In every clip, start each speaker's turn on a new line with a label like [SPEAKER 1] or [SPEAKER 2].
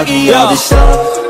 [SPEAKER 1] foggy all this stuff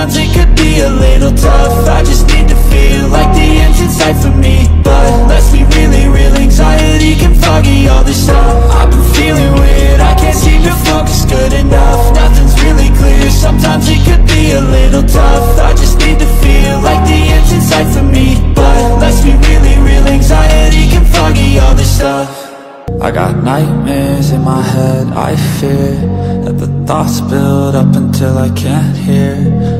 [SPEAKER 1] sometimes it could be a little tough. I just need to feel like the end's in sight for me. But let's be really real, anxiety can foggy all this stuff I've been feeling weird, I can't seem to focus good enough. Nothing's really clear, sometimes it could be a little tough. I just need to feel like the end's in sight for me. But let's be really real, anxiety can foggy all this stuff. I got nightmares in my head, I fear That the thoughts build up until I can't hear